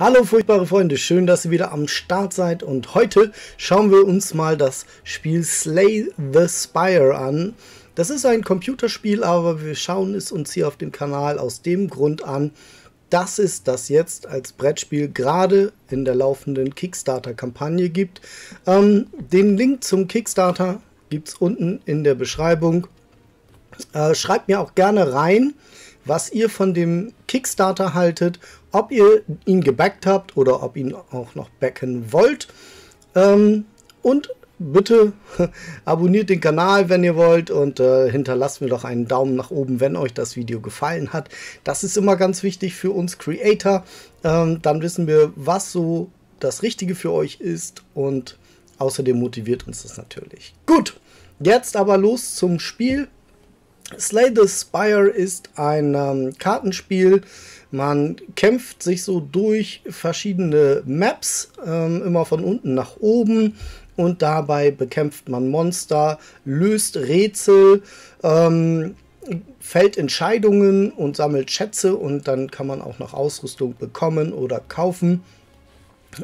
Hallo furchtbare Freunde, schön, dass ihr wieder am Start seid und heute schauen wir uns mal das Spiel Slay the Spire an. Das ist ein Computerspiel, aber wir schauen es uns hier auf dem Kanal aus dem Grund an, dass es das jetzt als Brettspiel gerade in der laufenden Kickstarter-Kampagne gibt. Ähm, den Link zum Kickstarter gibt es unten in der Beschreibung. Äh, schreibt mir auch gerne rein, was ihr von dem Kickstarter haltet, ob ihr ihn gebackt habt oder ob ihn auch noch backen wollt. Ähm, und bitte abonniert den Kanal, wenn ihr wollt und äh, hinterlasst mir doch einen Daumen nach oben, wenn euch das Video gefallen hat. Das ist immer ganz wichtig für uns Creator. Ähm, dann wissen wir, was so das Richtige für euch ist und außerdem motiviert uns das natürlich. Gut, jetzt aber los zum Spiel. Slay the Spire ist ein ähm, Kartenspiel. Man kämpft sich so durch verschiedene Maps, ähm, immer von unten nach oben. Und dabei bekämpft man Monster, löst Rätsel, ähm, fällt Entscheidungen und sammelt Schätze. Und dann kann man auch noch Ausrüstung bekommen oder kaufen.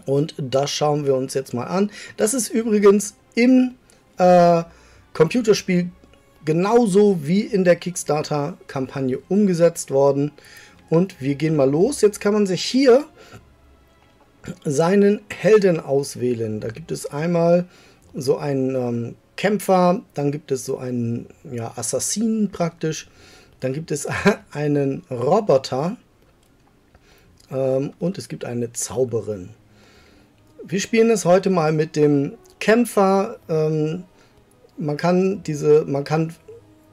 Und das schauen wir uns jetzt mal an. Das ist übrigens im äh, Computerspiel genauso wie in der Kickstarter-Kampagne umgesetzt worden. Und wir gehen mal los. Jetzt kann man sich hier seinen Helden auswählen. Da gibt es einmal so einen ähm, Kämpfer, dann gibt es so einen ja, Assassinen praktisch, dann gibt es einen Roboter ähm, und es gibt eine Zauberin. Wir spielen es heute mal mit dem Kämpfer. Ähm, man kann diese, man kann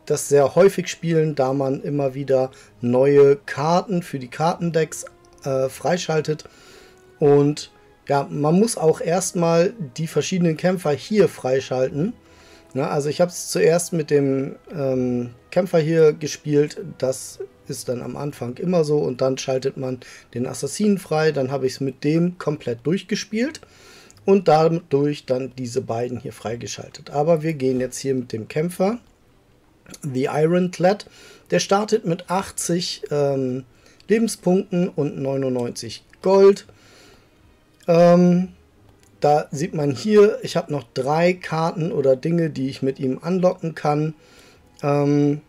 das sehr häufig spielen, da man immer wieder neue Karten für die Kartendecks äh, freischaltet. Und ja, man muss auch erstmal die verschiedenen Kämpfer hier freischalten. Na, also ich habe es zuerst mit dem ähm, Kämpfer hier gespielt. Das ist dann am Anfang immer so. Und dann schaltet man den Assassinen frei. Dann habe ich es mit dem komplett durchgespielt und dadurch dann diese beiden hier freigeschaltet. Aber wir gehen jetzt hier mit dem Kämpfer, The Ironclad. Der startet mit 80 ähm, Lebenspunkten und 99 Gold. Ähm, da sieht man hier, ich habe noch drei Karten oder Dinge, die ich mit ihm anlocken kann. Ähm,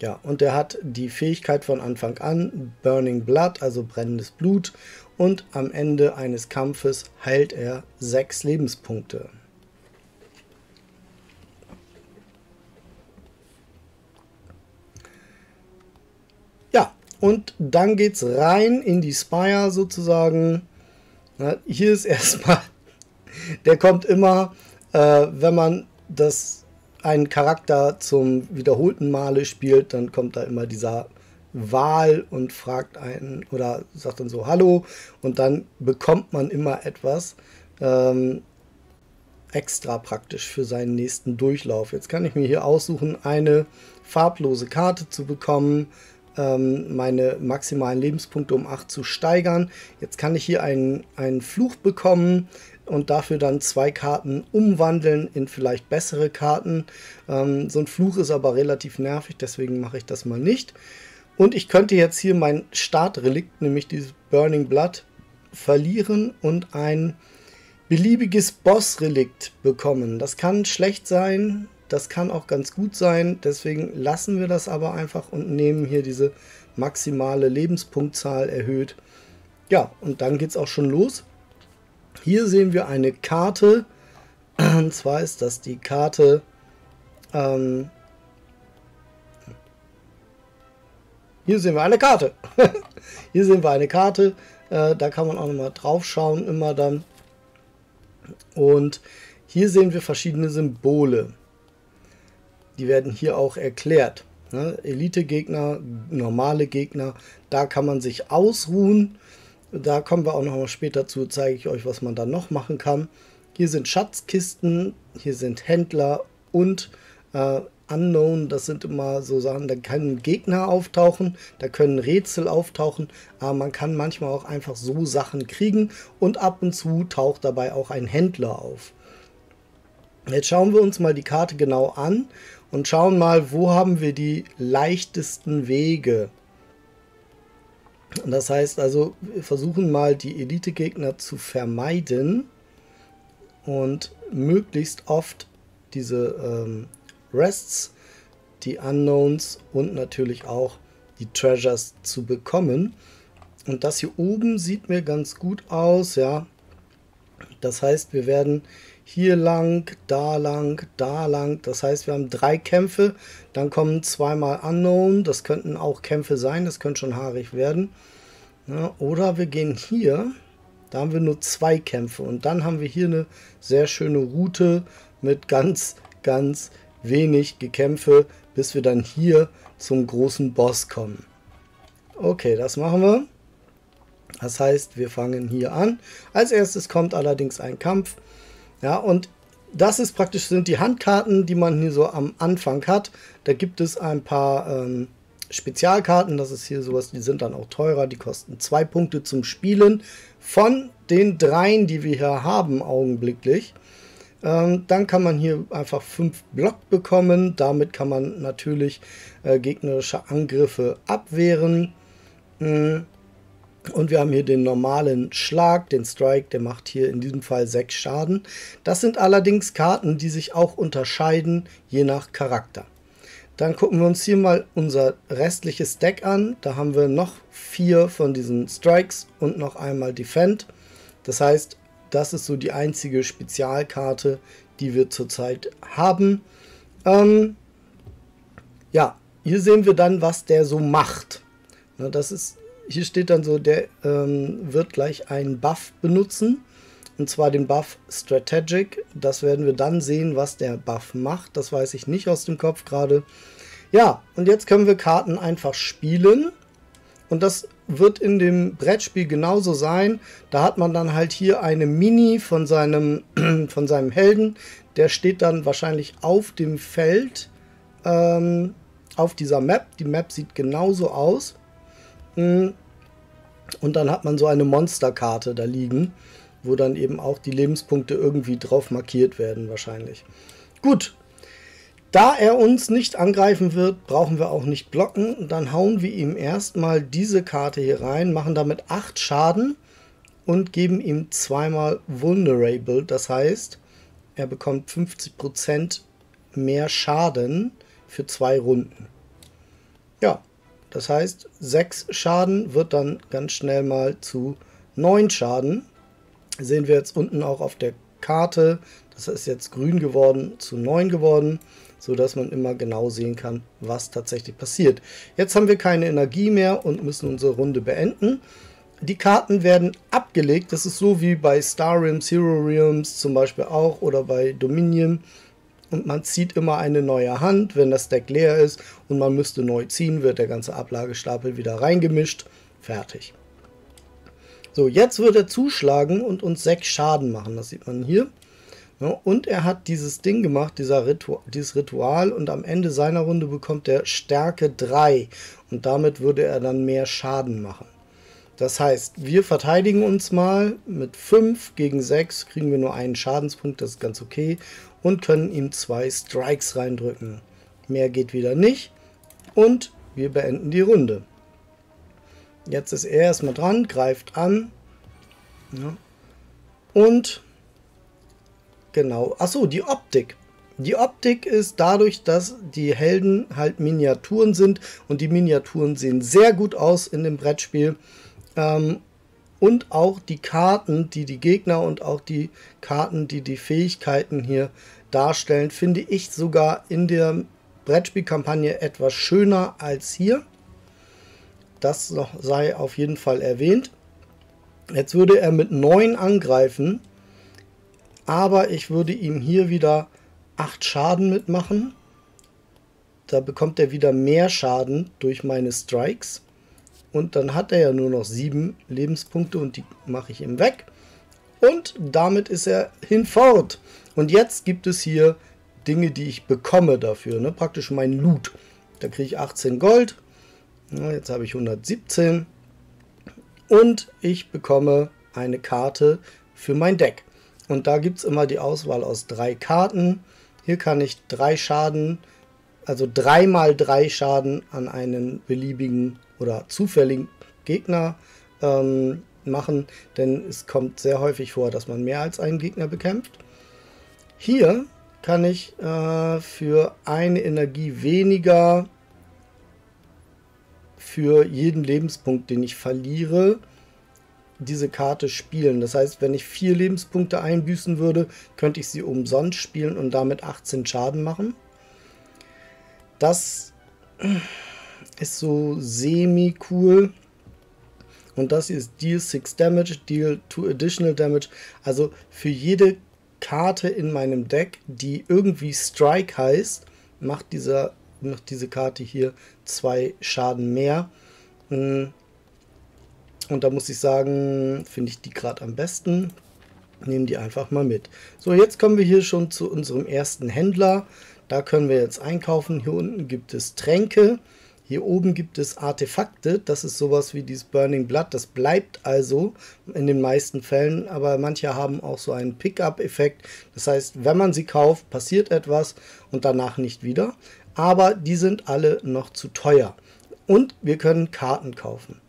ja, und er hat die Fähigkeit von Anfang an, Burning Blood, also brennendes Blut. Und am Ende eines Kampfes heilt er sechs Lebenspunkte. Ja, und dann geht's rein in die Spire sozusagen. Na, hier ist erstmal, der kommt immer, äh, wenn man das einen Charakter zum wiederholten Male spielt, dann kommt da immer dieser Wahl und fragt einen oder sagt dann so Hallo und dann bekommt man immer etwas ähm, extra praktisch für seinen nächsten Durchlauf. Jetzt kann ich mir hier aussuchen, eine farblose Karte zu bekommen, ähm, meine maximalen Lebenspunkte um 8 zu steigern. Jetzt kann ich hier einen, einen Fluch bekommen und dafür dann zwei Karten umwandeln in vielleicht bessere Karten. Ähm, so ein Fluch ist aber relativ nervig, deswegen mache ich das mal nicht. Und ich könnte jetzt hier mein Startrelikt, nämlich dieses Burning Blood, verlieren und ein beliebiges Boss-Relikt bekommen. Das kann schlecht sein, das kann auch ganz gut sein. Deswegen lassen wir das aber einfach und nehmen hier diese maximale Lebenspunktzahl erhöht. Ja, und dann geht es auch schon los. Hier sehen wir eine Karte. Und zwar ist das die Karte. Ähm, hier sehen wir eine Karte. hier sehen wir eine Karte. Äh, da kann man auch nochmal drauf schauen, immer dann. Und hier sehen wir verschiedene Symbole die werden hier auch erklärt. Ne? Elite-Gegner, normale Gegner, da kann man sich ausruhen. Da kommen wir auch noch mal später zu, zeige ich euch, was man da noch machen kann. Hier sind Schatzkisten, hier sind Händler und äh, Unknown, das sind immer so Sachen, da können Gegner auftauchen, da können Rätsel auftauchen, aber man kann manchmal auch einfach so Sachen kriegen und ab und zu taucht dabei auch ein Händler auf. Jetzt schauen wir uns mal die Karte genau an und schauen mal, wo haben wir die leichtesten Wege. Das heißt also, wir versuchen mal die Elite-Gegner zu vermeiden und möglichst oft diese ähm, Rests, die Unknowns und natürlich auch die Treasures zu bekommen. Und das hier oben sieht mir ganz gut aus, ja. Das heißt, wir werden hier lang, da lang, da lang. Das heißt, wir haben drei Kämpfe. Dann kommen zweimal Unknown. Das könnten auch Kämpfe sein. Das könnte schon haarig werden. Ja, oder wir gehen hier. Da haben wir nur zwei Kämpfe. Und dann haben wir hier eine sehr schöne Route mit ganz, ganz wenig Gekämpfe, bis wir dann hier zum großen Boss kommen. Okay, das machen wir. Das heißt, wir fangen hier an. Als erstes kommt allerdings ein Kampf. Ja, und das ist praktisch sind die Handkarten, die man hier so am Anfang hat. Da gibt es ein paar ähm, Spezialkarten. Das ist hier sowas, die sind dann auch teurer. Die kosten zwei Punkte zum Spielen. Von den dreien, die wir hier haben, augenblicklich. Ähm, dann kann man hier einfach fünf Block bekommen. Damit kann man natürlich äh, gegnerische Angriffe abwehren. Mhm. Und wir haben hier den normalen Schlag, den Strike, der macht hier in diesem Fall 6 Schaden. Das sind allerdings Karten, die sich auch unterscheiden, je nach Charakter. Dann gucken wir uns hier mal unser restliches Deck an. Da haben wir noch vier von diesen Strikes und noch einmal Defend. Das heißt, das ist so die einzige Spezialkarte, die wir zurzeit haben. Ähm, ja, hier sehen wir dann, was der so macht. Na, das ist hier steht dann so, der ähm, wird gleich einen Buff benutzen. Und zwar den Buff Strategic. Das werden wir dann sehen, was der Buff macht. Das weiß ich nicht aus dem Kopf gerade. Ja, und jetzt können wir Karten einfach spielen. Und das wird in dem Brettspiel genauso sein. Da hat man dann halt hier eine Mini von seinem, von seinem Helden. Der steht dann wahrscheinlich auf dem Feld ähm, auf dieser Map. Die Map sieht genauso aus. Und dann hat man so eine Monsterkarte da liegen, wo dann eben auch die Lebenspunkte irgendwie drauf markiert werden wahrscheinlich. Gut, da er uns nicht angreifen wird, brauchen wir auch nicht blocken. Dann hauen wir ihm erstmal diese Karte hier rein, machen damit 8 Schaden und geben ihm zweimal Vulnerable. Das heißt, er bekommt 50% mehr Schaden für zwei Runden. Ja, das heißt, 6 Schaden wird dann ganz schnell mal zu 9 Schaden. Sehen wir jetzt unten auch auf der Karte. Das ist jetzt grün geworden zu 9 geworden, sodass man immer genau sehen kann, was tatsächlich passiert. Jetzt haben wir keine Energie mehr und müssen unsere Runde beenden. Die Karten werden abgelegt. Das ist so wie bei Star Realms, Hero Realms zum Beispiel auch oder bei Dominion und man zieht immer eine neue Hand, wenn das Deck leer ist und man müsste neu ziehen, wird der ganze Ablagestapel wieder reingemischt. Fertig. So, jetzt wird er zuschlagen und uns sechs Schaden machen. Das sieht man hier. Ja, und er hat dieses Ding gemacht, dieser Ritu dieses Ritual, und am Ende seiner Runde bekommt er Stärke 3. Und damit würde er dann mehr Schaden machen. Das heißt, wir verteidigen uns mal mit 5 gegen 6, kriegen wir nur einen Schadenspunkt, das ist ganz okay. Und können ihm zwei Strikes reindrücken. Mehr geht wieder nicht. Und wir beenden die Runde. Jetzt ist er erstmal dran, greift an. Ja. Und genau, achso, die Optik. Die Optik ist dadurch, dass die Helden halt Miniaturen sind und die Miniaturen sehen sehr gut aus in dem Brettspiel. Ähm, und auch die Karten, die die Gegner und auch die Karten, die die Fähigkeiten hier darstellen, finde ich sogar in der Brettspielkampagne etwas schöner als hier. Das sei auf jeden Fall erwähnt. Jetzt würde er mit 9 angreifen, aber ich würde ihm hier wieder 8 Schaden mitmachen. Da bekommt er wieder mehr Schaden durch meine Strikes. Und dann hat er ja nur noch sieben Lebenspunkte und die mache ich ihm weg. Und damit ist er hinfort. Und jetzt gibt es hier Dinge, die ich bekomme dafür. Ne? Praktisch mein Loot. Da kriege ich 18 Gold. Jetzt habe ich 117. Und ich bekomme eine Karte für mein Deck. Und da gibt es immer die Auswahl aus drei Karten. Hier kann ich drei Schaden, also dreimal drei Schaden an einen beliebigen oder zufälligen Gegner ähm, machen, denn es kommt sehr häufig vor, dass man mehr als einen Gegner bekämpft. Hier kann ich äh, für eine Energie weniger für jeden Lebenspunkt, den ich verliere, diese Karte spielen. Das heißt, wenn ich vier Lebenspunkte einbüßen würde, könnte ich sie umsonst spielen und damit 18 Schaden machen. Das ist so semi-cool. Und das ist Deal 6 Damage, Deal 2 Additional Damage. Also für jede Karte in meinem Deck, die irgendwie Strike heißt, macht, dieser, macht diese Karte hier zwei Schaden mehr. Und da muss ich sagen, finde ich die gerade am besten. Nehmen die einfach mal mit. So, jetzt kommen wir hier schon zu unserem ersten Händler. Da können wir jetzt einkaufen. Hier unten gibt es Tränke. Hier oben gibt es Artefakte. Das ist sowas wie dieses Burning Blood. Das bleibt also in den meisten Fällen. Aber manche haben auch so einen Pickup-Effekt. Das heißt, wenn man sie kauft, passiert etwas und danach nicht wieder. Aber die sind alle noch zu teuer. Und wir können Karten kaufen.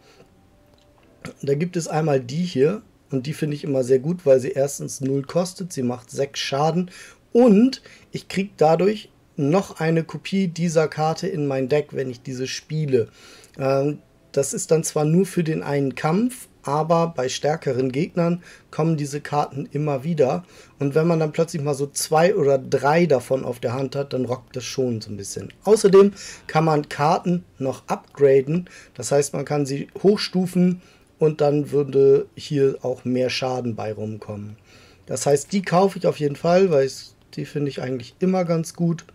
Da gibt es einmal die hier. Und die finde ich immer sehr gut, weil sie erstens 0 kostet. Sie macht 6 Schaden und ich kriege dadurch noch eine Kopie dieser Karte in mein Deck, wenn ich diese spiele. Ähm, das ist dann zwar nur für den einen Kampf, aber bei stärkeren Gegnern kommen diese Karten immer wieder. Und wenn man dann plötzlich mal so zwei oder drei davon auf der Hand hat, dann rockt das schon so ein bisschen. Außerdem kann man Karten noch upgraden. Das heißt, man kann sie hochstufen und dann würde hier auch mehr Schaden bei rumkommen. Das heißt, die kaufe ich auf jeden Fall, weil ich die finde ich eigentlich immer ganz gut.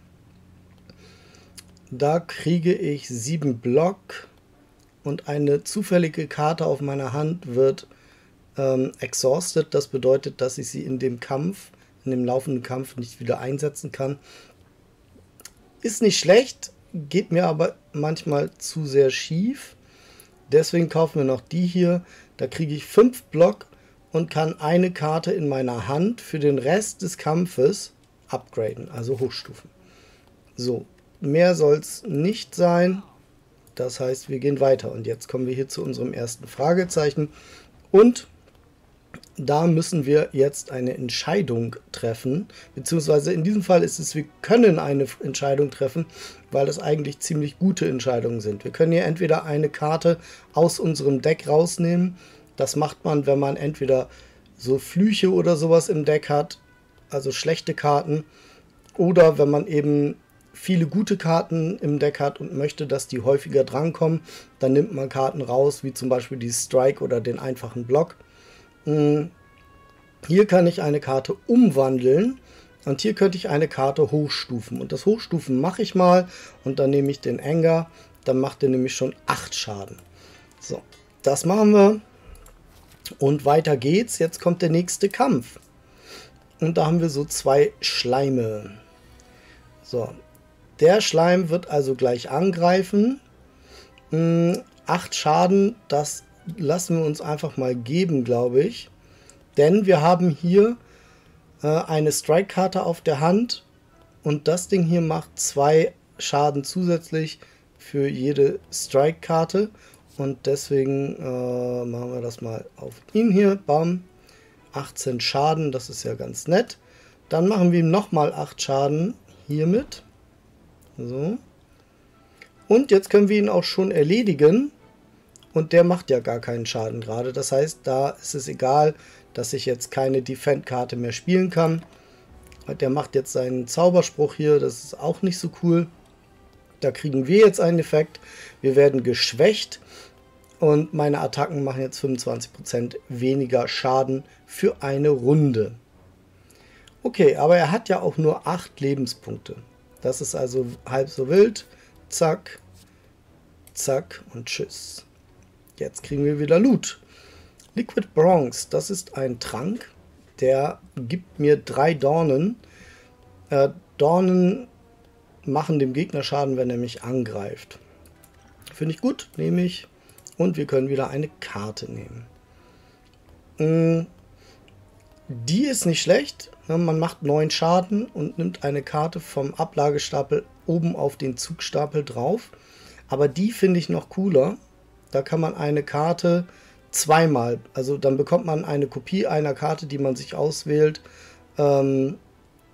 Da kriege ich sieben Block und eine zufällige Karte auf meiner Hand wird ähm, exhausted. Das bedeutet, dass ich sie in dem Kampf, in dem laufenden Kampf nicht wieder einsetzen kann. Ist nicht schlecht, geht mir aber manchmal zu sehr schief. Deswegen kaufen wir noch die hier. Da kriege ich fünf Block und kann eine Karte in meiner Hand für den Rest des Kampfes upgraden, also hochstufen. So, mehr soll es nicht sein. Das heißt, wir gehen weiter. Und jetzt kommen wir hier zu unserem ersten Fragezeichen. Und da müssen wir jetzt eine Entscheidung treffen. Beziehungsweise in diesem Fall ist es, wir können eine Entscheidung treffen, weil das eigentlich ziemlich gute Entscheidungen sind. Wir können hier entweder eine Karte aus unserem Deck rausnehmen. Das macht man, wenn man entweder so Flüche oder sowas im Deck hat also schlechte Karten. Oder wenn man eben viele gute Karten im Deck hat und möchte, dass die häufiger drankommen, dann nimmt man Karten raus, wie zum Beispiel die Strike oder den einfachen Block. Hm. Hier kann ich eine Karte umwandeln und hier könnte ich eine Karte hochstufen. Und das Hochstufen mache ich mal und dann nehme ich den Anger. Dann macht er nämlich schon 8 Schaden. So, das machen wir. Und weiter geht's. Jetzt kommt der nächste Kampf. Und da haben wir so zwei Schleime. So, der Schleim wird also gleich angreifen. Hm, acht Schaden, das lassen wir uns einfach mal geben, glaube ich. Denn wir haben hier äh, eine Strike-Karte auf der Hand. Und das Ding hier macht zwei Schaden zusätzlich für jede Strike-Karte. Und deswegen äh, machen wir das mal auf ihn hier. Bam. 18 Schaden, das ist ja ganz nett. Dann machen wir ihm nochmal 8 Schaden hiermit. So. Und jetzt können wir ihn auch schon erledigen. Und der macht ja gar keinen Schaden gerade. Das heißt, da ist es egal, dass ich jetzt keine Defend-Karte mehr spielen kann. Der macht jetzt seinen Zauberspruch hier. Das ist auch nicht so cool. Da kriegen wir jetzt einen Effekt. Wir werden geschwächt. Und meine Attacken machen jetzt 25% weniger Schaden für eine Runde. Okay, aber er hat ja auch nur 8 Lebenspunkte. Das ist also halb so wild. Zack, zack und tschüss. Jetzt kriegen wir wieder Loot. Liquid Bronze, das ist ein Trank, der gibt mir drei Dornen. Äh, Dornen machen dem Gegner Schaden, wenn er mich angreift. Finde ich gut, nehme ich. Und wir können wieder eine Karte nehmen. Mm, die ist nicht schlecht. Man macht 9 Schaden und nimmt eine Karte vom Ablagestapel oben auf den Zugstapel drauf. Aber die finde ich noch cooler. Da kann man eine Karte zweimal, also dann bekommt man eine Kopie einer Karte, die man sich auswählt, ähm,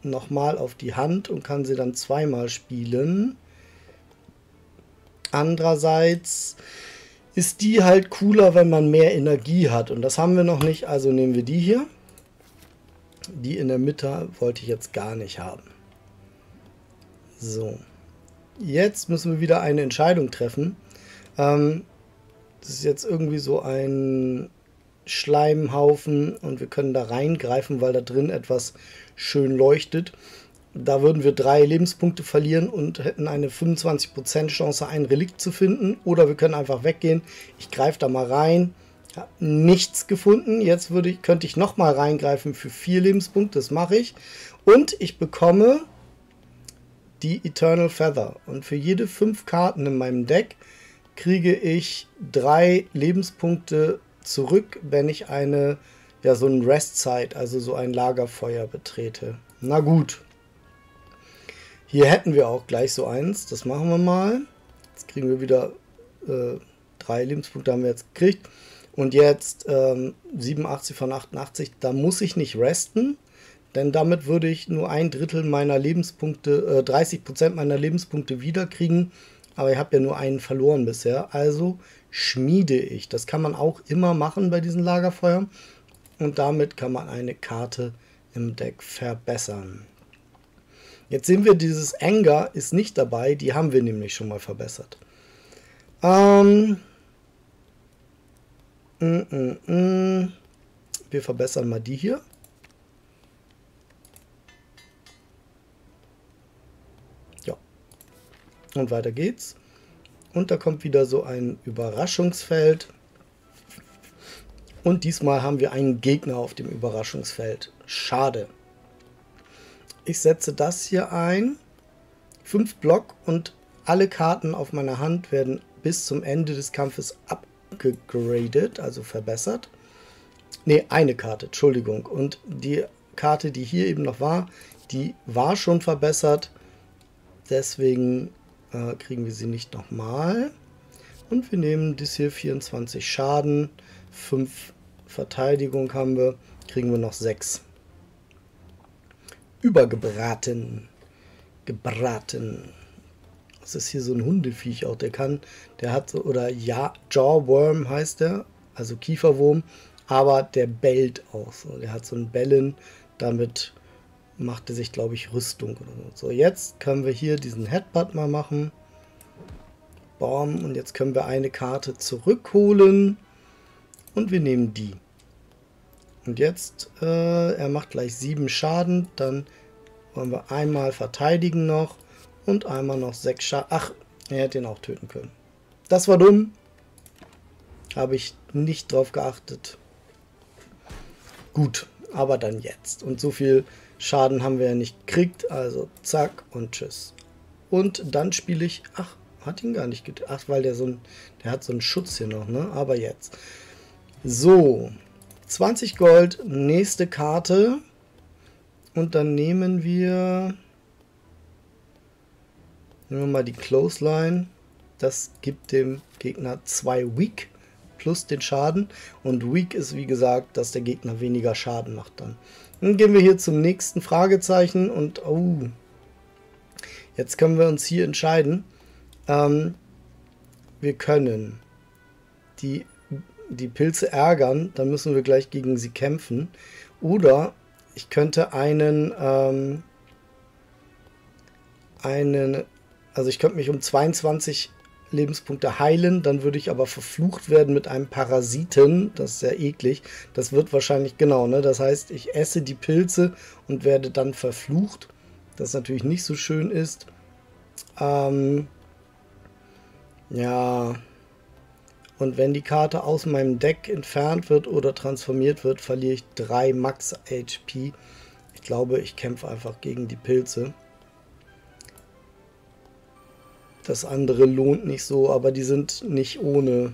nochmal auf die Hand und kann sie dann zweimal spielen. Andererseits ist die halt cooler, wenn man mehr Energie hat. Und das haben wir noch nicht, also nehmen wir die hier. Die in der Mitte wollte ich jetzt gar nicht haben. So. Jetzt müssen wir wieder eine Entscheidung treffen. Ähm, das ist jetzt irgendwie so ein Schleimhaufen und wir können da reingreifen, weil da drin etwas schön leuchtet. Da würden wir drei Lebenspunkte verlieren und hätten eine 25% Chance, ein Relikt zu finden. Oder wir können einfach weggehen. Ich greife da mal rein. Habe nichts gefunden. Jetzt würde ich, könnte ich nochmal reingreifen für vier Lebenspunkte. Das mache ich. Und ich bekomme die Eternal Feather. Und für jede fünf Karten in meinem Deck kriege ich drei Lebenspunkte zurück, wenn ich eine, ja, so ein Restzeit, also so ein Lagerfeuer betrete. Na gut. Hier hätten wir auch gleich so eins. Das machen wir mal. Jetzt kriegen wir wieder äh, drei Lebenspunkte, haben wir jetzt gekriegt. Und jetzt ähm, 87 von 88. Da muss ich nicht resten, denn damit würde ich nur ein Drittel meiner Lebenspunkte, äh, 30 Prozent meiner Lebenspunkte wiederkriegen. Aber ich habe ja nur einen verloren bisher. Also schmiede ich. Das kann man auch immer machen bei diesen Lagerfeuern. Und damit kann man eine Karte im Deck verbessern. Jetzt sehen wir, dieses Anger ist nicht dabei. Die haben wir nämlich schon mal verbessert. Ähm, mm, mm, mm. Wir verbessern mal die hier. Und weiter geht's. Und da kommt wieder so ein Überraschungsfeld. Und diesmal haben wir einen Gegner auf dem Überraschungsfeld. Schade. Ich setze das hier ein. 5 Block und alle Karten auf meiner Hand werden bis zum Ende des Kampfes abgegradet, also verbessert. Ne, eine Karte, Entschuldigung. Und die Karte, die hier eben noch war, die war schon verbessert. Deswegen äh, kriegen wir sie nicht nochmal. Und wir nehmen das hier 24 Schaden, 5 Verteidigung haben wir, kriegen wir noch 6. Übergebraten. Gebraten. Das ist hier so ein Hundeviech auch, der kann, der hat so, oder ja, Jawworm heißt der, also Kieferwurm, aber der bellt auch so. Der hat so ein Bellen, damit machte sich, glaube ich, Rüstung oder so. So, jetzt können wir hier diesen Headbutt mal machen. Bom, und jetzt können wir eine Karte zurückholen. Und wir nehmen die. Und jetzt, äh, er macht gleich sieben Schaden. Dann wollen wir einmal verteidigen noch. Und einmal noch sechs Schaden. Ach, er hätte ihn auch töten können. Das war dumm. Habe ich nicht drauf geachtet. Gut, aber dann jetzt. Und so viel Schaden haben wir ja nicht gekriegt. Also zack und tschüss. Und dann spiele ich... Ach, hat ihn gar nicht getötet. Ach, weil der so ein... Der hat so einen Schutz hier noch, ne? Aber jetzt. So. 20 Gold. Nächste Karte. Und dann nehmen wir... Nehmen wir mal die Clothesline. Das gibt dem Gegner zwei Weak plus den Schaden. Und Weak ist wie gesagt, dass der Gegner weniger Schaden macht dann. Dann gehen wir hier zum nächsten Fragezeichen und oh, jetzt können wir uns hier entscheiden. Ähm, wir können die, die Pilze ärgern, dann müssen wir gleich gegen sie kämpfen. Oder ich könnte einen, ähm, einen, also ich könnte mich um 22 Lebenspunkte heilen, dann würde ich aber verflucht werden mit einem Parasiten. Das ist sehr eklig. Das wird wahrscheinlich genau, ne? Das heißt, ich esse die Pilze und werde dann verflucht. Das natürlich nicht so schön ist. Ähm, ja. Und wenn die Karte aus meinem Deck entfernt wird oder transformiert wird, verliere ich 3 Max HP. Ich glaube, ich kämpfe einfach gegen die Pilze. Das andere lohnt nicht so, aber die sind nicht ohne.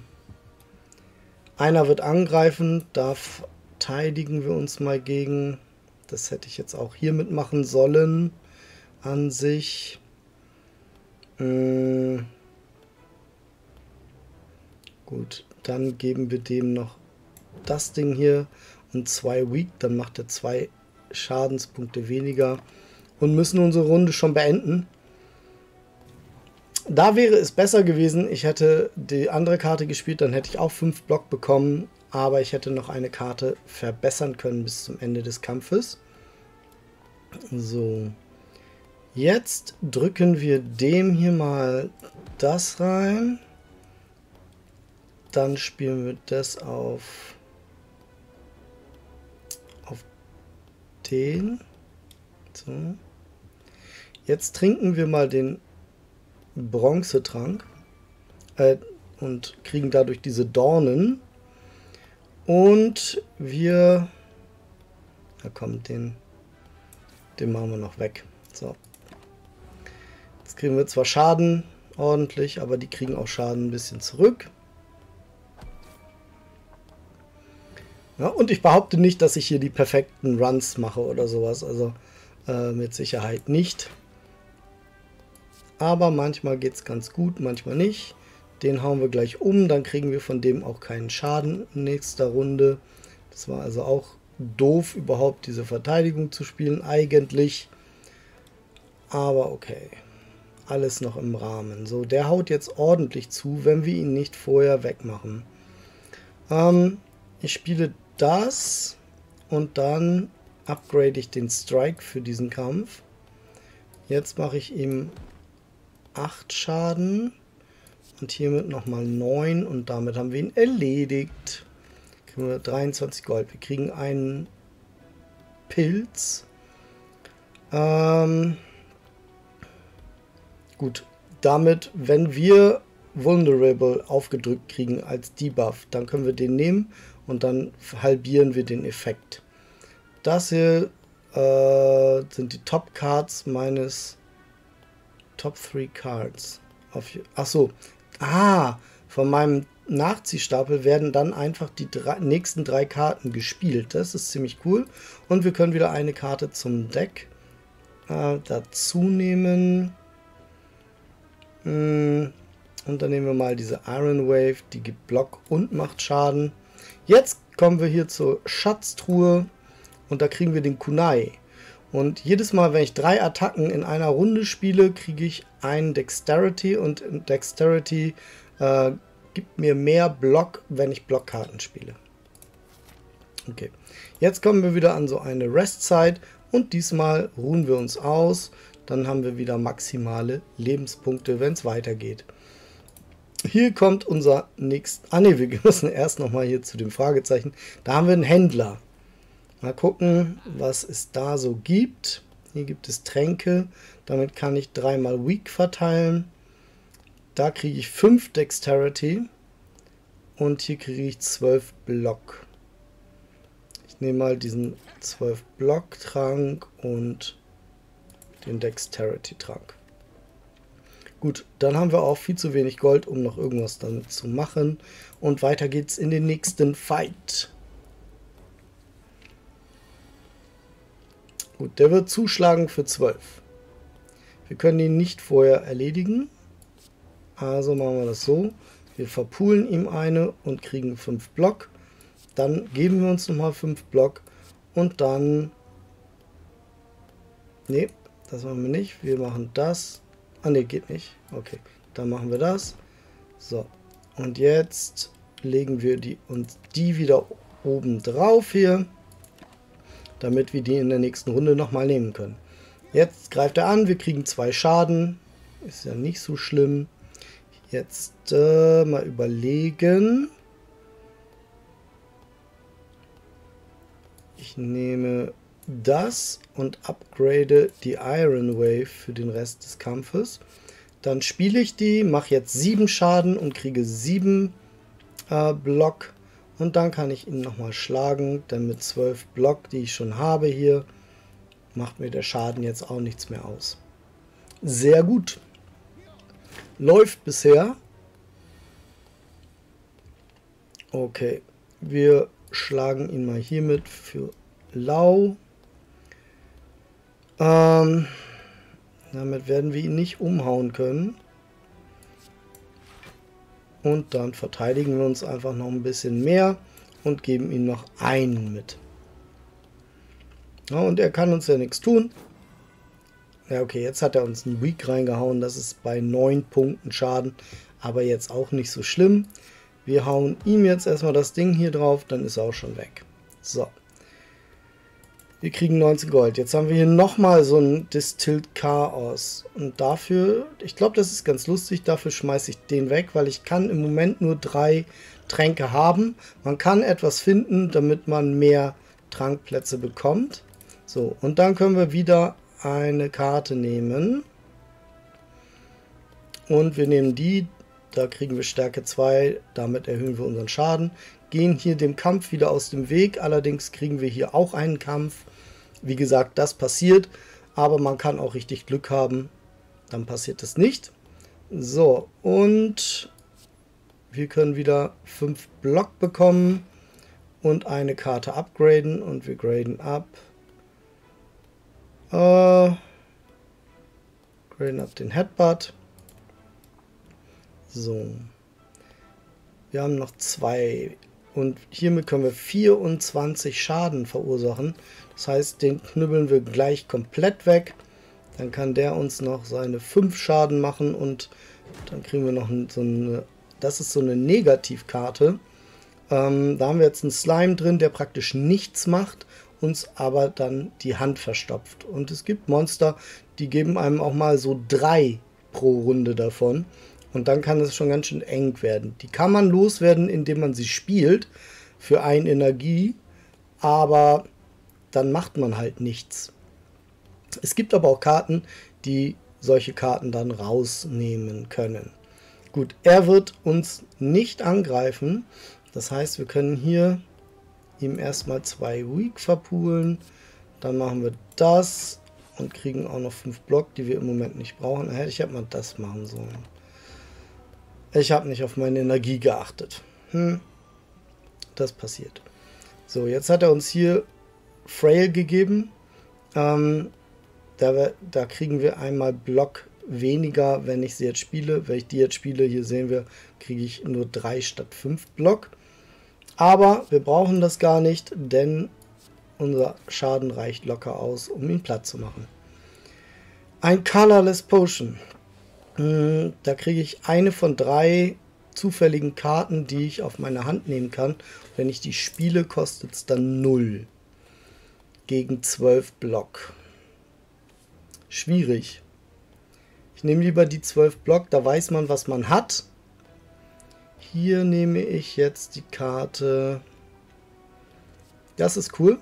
Einer wird angreifen, da verteidigen wir uns mal gegen. Das hätte ich jetzt auch hier mitmachen sollen. An sich. Äh, Gut, dann geben wir dem noch das Ding hier und zwei Weak. Dann macht er zwei Schadenspunkte weniger und müssen unsere Runde schon beenden. Da wäre es besser gewesen, ich hätte die andere Karte gespielt, dann hätte ich auch 5 Block bekommen, aber ich hätte noch eine Karte verbessern können bis zum Ende des Kampfes. So. Jetzt drücken wir dem hier mal das rein. Dann spielen wir das auf, auf den. So. Jetzt trinken wir mal den Bronzetrank äh, und kriegen dadurch diese Dornen. Und wir, da kommt den, den machen wir noch weg. So. Jetzt kriegen wir zwar Schaden ordentlich, aber die kriegen auch Schaden ein bisschen zurück. Ja, und ich behaupte nicht, dass ich hier die perfekten Runs mache oder sowas. Also äh, mit Sicherheit nicht. Aber manchmal geht es ganz gut, manchmal nicht. Den hauen wir gleich um, dann kriegen wir von dem auch keinen Schaden in nächster Runde. Das war also auch doof, überhaupt diese Verteidigung zu spielen, eigentlich. Aber okay, alles noch im Rahmen. So, der haut jetzt ordentlich zu, wenn wir ihn nicht vorher wegmachen. Ähm, ich spiele das und dann upgrade ich den Strike für diesen Kampf. Jetzt mache ich ihm 8 Schaden. Und hiermit nochmal 9 und damit haben wir ihn erledigt. Kriegen wir 23 Gold. Wir kriegen einen Pilz. Ähm, gut, damit, wenn wir Vulnerable aufgedrückt kriegen als Debuff, dann können wir den nehmen und dann halbieren wir den Effekt. Das hier äh, sind die Top Cards meines Top 3 Cards. Achso. Ah, von meinem Nachziehstapel werden dann einfach die drei, nächsten drei Karten gespielt. Das ist ziemlich cool. Und wir können wieder eine Karte zum Deck äh, dazu nehmen. Hm, und dann nehmen wir mal diese Iron Wave, die gibt Block und macht Schaden. Jetzt kommen wir hier zur Schatztruhe und da kriegen wir den Kunai. Und jedes Mal, wenn ich drei Attacken in einer Runde spiele, kriege ich einen Dexterity und Dexterity äh, gibt mir mehr Block, wenn ich Blockkarten spiele. Okay, jetzt kommen wir wieder an so eine Restzeit und diesmal ruhen wir uns aus. Dann haben wir wieder maximale Lebenspunkte, wenn es weitergeht. Hier kommt unser nächstes... Ah ne, wir müssen erst nochmal hier zu dem Fragezeichen. Da haben wir einen Händler. Mal gucken, was es da so gibt. Hier gibt es Tränke. Damit kann ich dreimal Weak verteilen. Da kriege ich 5 Dexterity. Und hier kriege ich 12 Block. Ich nehme mal diesen 12 Block Trank und den Dexterity Trank. Gut, dann haben wir auch viel zu wenig Gold, um noch irgendwas damit zu machen. Und weiter geht's in den nächsten Fight. Gut, der wird zuschlagen für 12. Wir können ihn nicht vorher erledigen. Also machen wir das so. Wir verpulen ihm eine und kriegen 5 Block. Dann geben wir uns nochmal 5 Block. Und dann... Ne, das machen wir nicht. Wir machen das. Ah ne, geht nicht. Okay, dann machen wir das. So, und jetzt legen wir die uns die wieder oben drauf hier damit wir die in der nächsten Runde nochmal nehmen können. Jetzt greift er an, wir kriegen zwei Schaden. Ist ja nicht so schlimm. Jetzt äh, mal überlegen. Ich nehme das und upgrade die Iron Wave für den Rest des Kampfes. Dann spiele ich die, mache jetzt sieben Schaden und kriege sieben äh, Block und dann kann ich ihn nochmal schlagen, denn mit 12 Block, die ich schon habe hier, macht mir der Schaden jetzt auch nichts mehr aus. Sehr gut. Läuft bisher. Okay, wir schlagen ihn mal hiermit für Lau. Ähm, damit werden wir ihn nicht umhauen können. Und dann verteidigen wir uns einfach noch ein bisschen mehr und geben ihm noch einen mit. Ja, und er kann uns ja nichts tun. Ja, okay, jetzt hat er uns einen Weak reingehauen. Das ist bei 9 Punkten Schaden. Aber jetzt auch nicht so schlimm. Wir hauen ihm jetzt erstmal das Ding hier drauf, dann ist er auch schon weg. So. Wir kriegen 19 Gold. Jetzt haben wir hier nochmal so ein Distilled Chaos. Und dafür, ich glaube, das ist ganz lustig, dafür schmeiße ich den weg, weil ich kann im Moment nur drei Tränke haben. Man kann etwas finden, damit man mehr Trankplätze bekommt. So, und dann können wir wieder eine Karte nehmen. Und wir nehmen die, da kriegen wir Stärke 2, damit erhöhen wir unseren Schaden. Gehen hier dem Kampf wieder aus dem Weg, allerdings kriegen wir hier auch einen Kampf. Wie gesagt, das passiert, aber man kann auch richtig Glück haben, dann passiert es nicht. So, und wir können wieder 5 Block bekommen und eine Karte upgraden und wir graden ab. Äh, graden ab den Headbutt. So. Wir haben noch zwei. Und hiermit können wir 24 Schaden verursachen. Das heißt, den knüppeln wir gleich komplett weg. Dann kann der uns noch seine 5 Schaden machen und dann kriegen wir noch so eine, das ist so eine Negativkarte. Ähm, da haben wir jetzt einen Slime drin, der praktisch nichts macht, uns aber dann die Hand verstopft. Und es gibt Monster, die geben einem auch mal so drei pro Runde davon. Und dann kann es schon ganz schön eng werden. Die kann man loswerden, indem man sie spielt für ein Energie, aber dann macht man halt nichts. Es gibt aber auch Karten, die solche Karten dann rausnehmen können. Gut, er wird uns nicht angreifen. Das heißt, wir können hier ihm erstmal zwei Weak verpulen. Dann machen wir das und kriegen auch noch fünf Block, die wir im Moment nicht brauchen. Hätte ich hätte mal das machen sollen. Ich habe nicht auf meine Energie geachtet. Hm. Das passiert. So, jetzt hat er uns hier Frail gegeben. Ähm, da, da kriegen wir einmal Block weniger, wenn ich sie jetzt spiele. Wenn ich die jetzt spiele, hier sehen wir, kriege ich nur 3 statt 5 Block. Aber wir brauchen das gar nicht, denn unser Schaden reicht locker aus, um ihn platt zu machen. Ein Colorless Potion. Hm, da kriege ich eine von drei zufälligen Karten, die ich auf meine Hand nehmen kann. Wenn ich die spiele, kostet es dann 0. Gegen 12 Block. Schwierig. Ich nehme lieber die 12 Block, da weiß man, was man hat. Hier nehme ich jetzt die Karte. Das ist cool.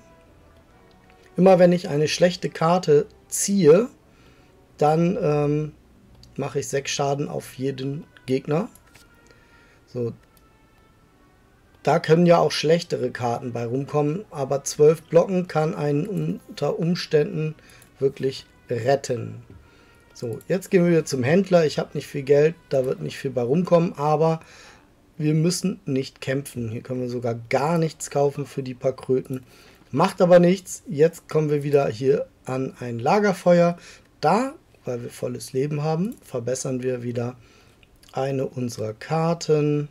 Immer wenn ich eine schlechte Karte ziehe, dann ähm, mache ich 6 Schaden auf jeden Gegner. So. Da können ja auch schlechtere Karten bei rumkommen, aber 12 Blocken kann einen unter Umständen wirklich retten. So, jetzt gehen wir wieder zum Händler. Ich habe nicht viel Geld, da wird nicht viel bei rumkommen, aber wir müssen nicht kämpfen. Hier können wir sogar gar nichts kaufen für die paar Kröten. Macht aber nichts. Jetzt kommen wir wieder hier an ein Lagerfeuer. Da weil wir volles Leben haben, verbessern wir wieder eine unserer Karten.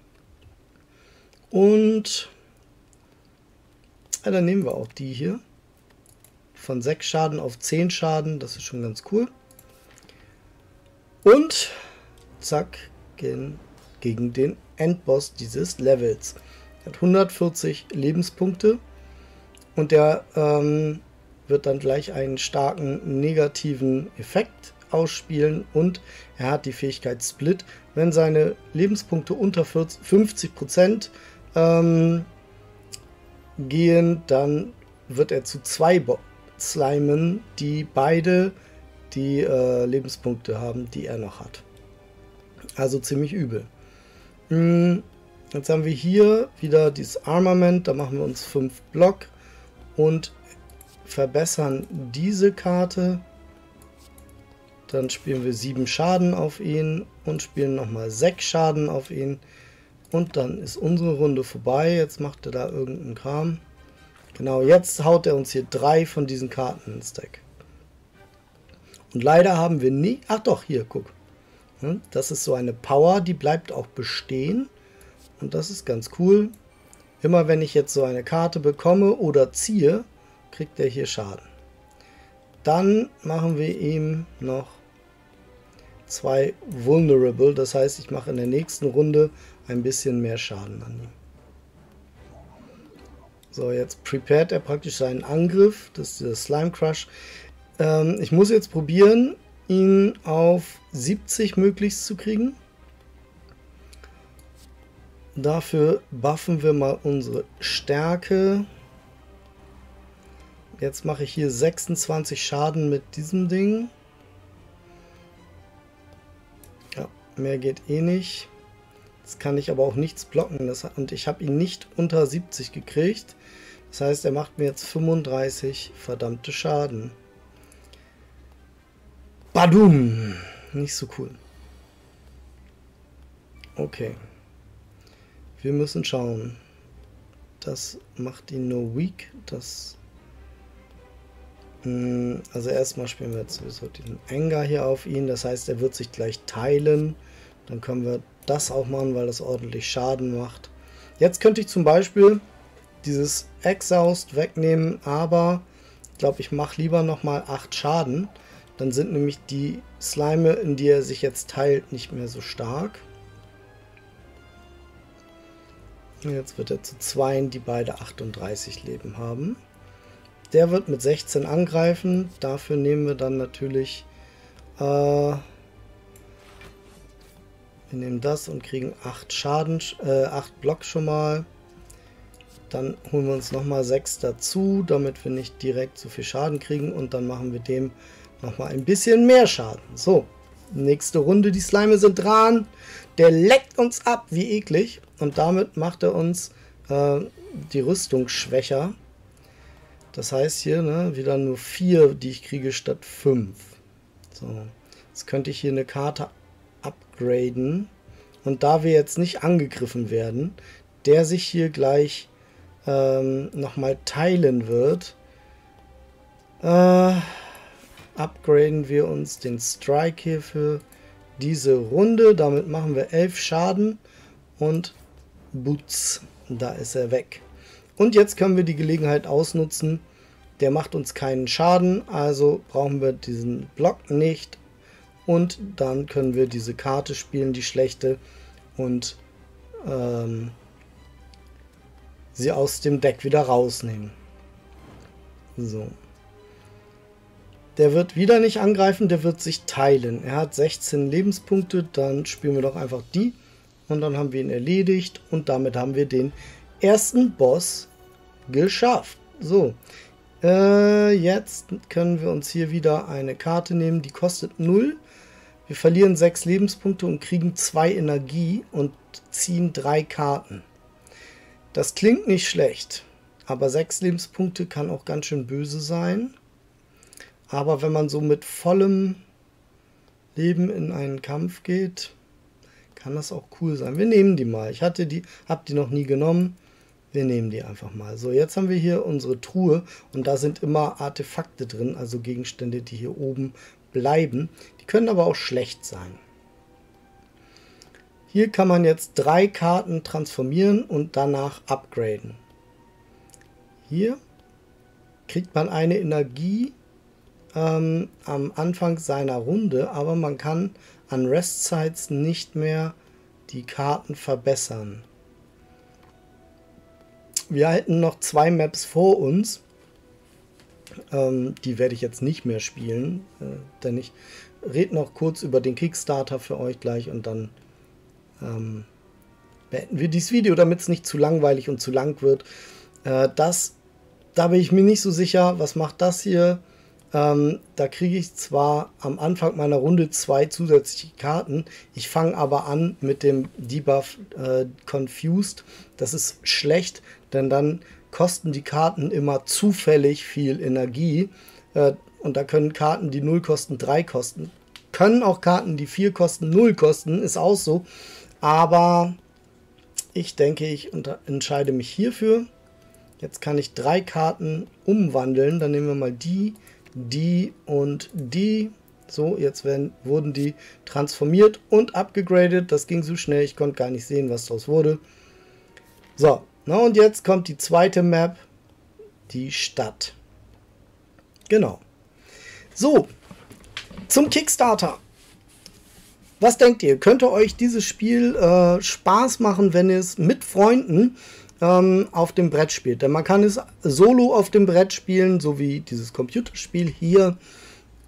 Und ja, dann nehmen wir auch die hier. Von 6 Schaden auf 10 Schaden, das ist schon ganz cool. Und zack, gehen gegen den Endboss dieses Levels. Er hat 140 Lebenspunkte und der ähm, wird dann gleich einen starken negativen Effekt ausspielen und er hat die Fähigkeit Split. Wenn seine Lebenspunkte unter 50% ähm, gehen, dann wird er zu zwei Bo Slimen, die beide die äh, Lebenspunkte haben, die er noch hat. Also ziemlich übel. Hm, jetzt haben wir hier wieder dieses Armament, da machen wir uns 5 Block und verbessern diese Karte dann spielen wir 7 Schaden auf ihn und spielen nochmal 6 Schaden auf ihn. Und dann ist unsere Runde vorbei. Jetzt macht er da irgendeinen Kram. Genau, jetzt haut er uns hier drei von diesen Karten ins Deck. Und leider haben wir nie... Ach doch, hier, guck. Hm, das ist so eine Power, die bleibt auch bestehen. und das ist ganz cool, immer wenn ich jetzt so eine Karte bekomme oder ziehe, kriegt er hier Schaden. Dann machen wir ihm noch zwei Vulnerable, das heißt, ich mache in der nächsten Runde ein bisschen mehr Schaden an ihm. So, jetzt prepared er praktisch seinen Angriff, das ist der Slime Crush. Ähm, ich muss jetzt probieren, ihn auf 70 möglichst zu kriegen. Dafür buffen wir mal unsere Stärke. Jetzt mache ich hier 26 Schaden mit diesem Ding. Mehr geht eh nicht. Jetzt kann ich aber auch nichts blocken. Das, und ich habe ihn nicht unter 70 gekriegt. Das heißt, er macht mir jetzt 35 verdammte Schaden. Badum! Nicht so cool. Okay. Wir müssen schauen. Das macht ihn nur weak. Das. Hm, also erstmal spielen wir jetzt sowieso diesen Anger hier auf ihn. Das heißt, er wird sich gleich teilen. Dann können wir das auch machen, weil das ordentlich Schaden macht. Jetzt könnte ich zum Beispiel dieses Exhaust wegnehmen, aber ich glaube, ich mache lieber nochmal 8 Schaden. Dann sind nämlich die Slime, in die er sich jetzt teilt, nicht mehr so stark. Jetzt wird er zu zweien, die beide 38 Leben haben. Der wird mit 16 angreifen. Dafür nehmen wir dann natürlich... Äh, wir nehmen das und kriegen 8 Schaden, äh, 8 Block schon mal. Dann holen wir uns nochmal 6 dazu, damit wir nicht direkt so viel Schaden kriegen. Und dann machen wir dem nochmal ein bisschen mehr Schaden. So, nächste Runde. Die Slime sind dran. Der leckt uns ab, wie eklig. Und damit macht er uns äh, die Rüstung schwächer. Das heißt hier ne, wieder nur vier, die ich kriege, statt fünf. So, jetzt könnte ich hier eine Karte upgraden. Und da wir jetzt nicht angegriffen werden, der sich hier gleich ähm, nochmal teilen wird, äh, upgraden wir uns den Strike hier für diese Runde. Damit machen wir 11 Schaden und Boots, da ist er weg. Und jetzt können wir die Gelegenheit ausnutzen. Der macht uns keinen Schaden, also brauchen wir diesen Block nicht. Und dann können wir diese Karte spielen, die schlechte, und ähm, sie aus dem Deck wieder rausnehmen. So. Der wird wieder nicht angreifen, der wird sich teilen. Er hat 16 Lebenspunkte, dann spielen wir doch einfach die. Und dann haben wir ihn erledigt und damit haben wir den ersten Boss geschafft. So, äh, jetzt können wir uns hier wieder eine Karte nehmen, die kostet 0. Wir verlieren 6 Lebenspunkte und kriegen 2 Energie und ziehen 3 Karten. Das klingt nicht schlecht, aber 6 Lebenspunkte kann auch ganz schön böse sein. Aber wenn man so mit vollem Leben in einen Kampf geht, kann das auch cool sein. Wir nehmen die mal. Ich hatte die, habe die noch nie genommen. Wir nehmen die einfach mal. So, jetzt haben wir hier unsere Truhe und da sind immer Artefakte drin, also Gegenstände, die hier oben bleiben. Die können aber auch schlecht sein. Hier kann man jetzt drei Karten transformieren und danach upgraden. Hier kriegt man eine Energie ähm, am Anfang seiner Runde, aber man kann an Rest-Sites nicht mehr die Karten verbessern. Wir halten noch zwei Maps vor uns. Ähm, die werde ich jetzt nicht mehr spielen, äh, denn ich rede noch kurz über den Kickstarter für euch gleich und dann ähm, beenden wir dieses Video, damit es nicht zu langweilig und zu lang wird. Äh, das, da bin ich mir nicht so sicher, was macht das hier? Ähm, da kriege ich zwar am Anfang meiner Runde zwei zusätzliche Karten, ich fange aber an mit dem Debuff äh, Confused. Das ist schlecht, denn dann kosten die Karten immer zufällig viel Energie. Äh, und da können Karten, die 0 kosten, 3 kosten. Können auch Karten, die 4 kosten, 0 kosten, ist auch so. Aber ich denke, ich entscheide mich hierfür. Jetzt kann ich drei Karten umwandeln. Dann nehmen wir mal die, die und die. So, jetzt werden, wurden die transformiert und abgegradet. Das ging so schnell, ich konnte gar nicht sehen, was daraus wurde. So, na und jetzt kommt die zweite Map, die Stadt. Genau. So, zum Kickstarter. Was denkt ihr? Könnte euch dieses Spiel äh, Spaß machen, wenn ihr es mit Freunden ähm, auf dem Brett spielt? Denn man kann es solo auf dem Brett spielen, so wie dieses Computerspiel hier.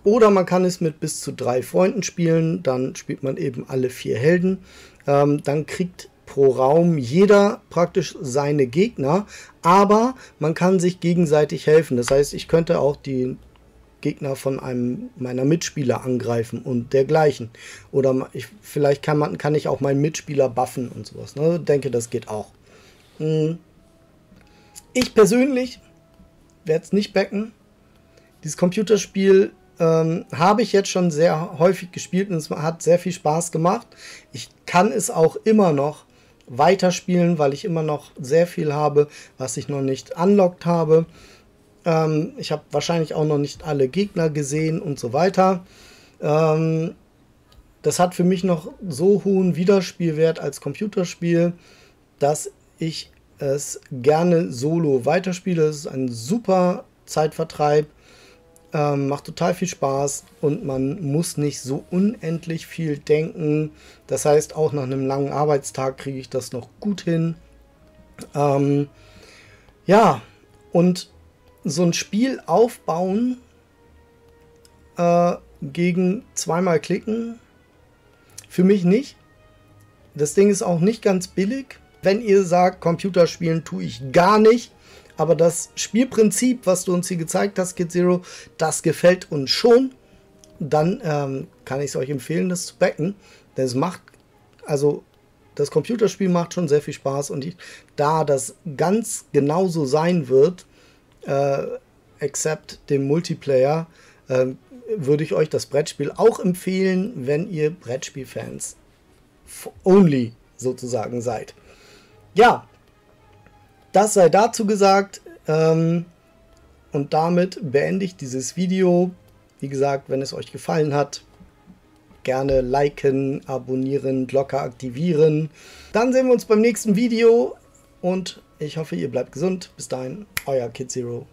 Oder man kann es mit bis zu drei Freunden spielen. Dann spielt man eben alle vier Helden. Ähm, dann kriegt pro Raum jeder praktisch seine Gegner. Aber man kann sich gegenseitig helfen. Das heißt, ich könnte auch die Gegner von einem meiner Mitspieler angreifen und dergleichen. Oder ich, vielleicht kann, man, kann ich auch meinen Mitspieler buffen und sowas. Ne? Denke, das geht auch. Hm. Ich persönlich werde es nicht backen. Dieses Computerspiel ähm, habe ich jetzt schon sehr häufig gespielt und es hat sehr viel Spaß gemacht. Ich kann es auch immer noch weiterspielen, weil ich immer noch sehr viel habe, was ich noch nicht unlockt habe. Ähm, ich habe wahrscheinlich auch noch nicht alle Gegner gesehen und so weiter. Ähm, das hat für mich noch so hohen Wiederspielwert als Computerspiel, dass ich es gerne solo weiterspiele. Es ist ein super Zeitvertreib, ähm, macht total viel Spaß und man muss nicht so unendlich viel denken. Das heißt, auch nach einem langen Arbeitstag kriege ich das noch gut hin. Ähm, ja, und so ein Spiel aufbauen äh, gegen zweimal klicken? Für mich nicht. Das Ding ist auch nicht ganz billig. Wenn ihr sagt, Computerspielen tue ich gar nicht, aber das Spielprinzip, was du uns hier gezeigt hast, Kid Zero, das gefällt uns schon, dann ähm, kann ich es euch empfehlen, das zu backen. Denn es macht, also das Computerspiel macht schon sehr viel Spaß und ich, da das ganz genauso sein wird, äh, except dem Multiplayer, äh, würde ich euch das Brettspiel auch empfehlen, wenn ihr Brettspielfans only sozusagen seid. Ja, das sei dazu gesagt. Ähm, und damit beende ich dieses Video. Wie gesagt, wenn es euch gefallen hat, gerne liken, abonnieren, Glocke aktivieren. Dann sehen wir uns beim nächsten Video und ich hoffe, ihr bleibt gesund. Bis dahin, euer Kid Zero.